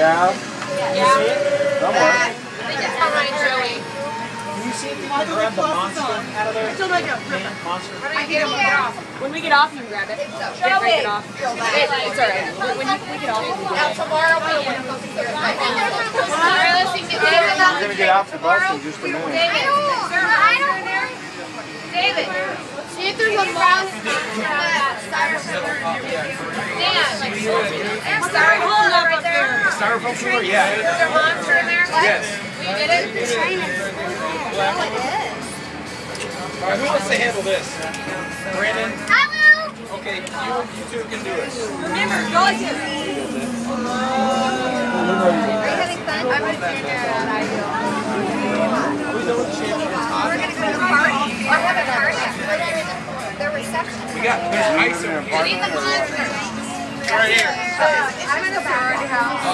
Yeah. You see it? Somewhere. All right, Joey. Can you see if you can grab the monster out of there? I Still make it. Monster. I get him get off. When we get off, you can grab it. Break it off. It, it's all right. When when you we get off, you can Now grab it. tomorrow we can go through the All right, let's see. David, We're gonna get off the bus in just a minute. David, David. See if there's a monster. Dan, like styrofoam right there. Styrofoam? Yeah. Is there a monster in there? Yes. You get it? All right, who wants to handle this? Brandon? I will. Okay, you, you two can do it. Remember, go like this. Are you having fun? I'm gonna stand there and I We know what the champion's hot. We're gonna go to party. I have a party. We're in the, the reception. We got, there's ice over here. Need the monster. Right here. I'm back.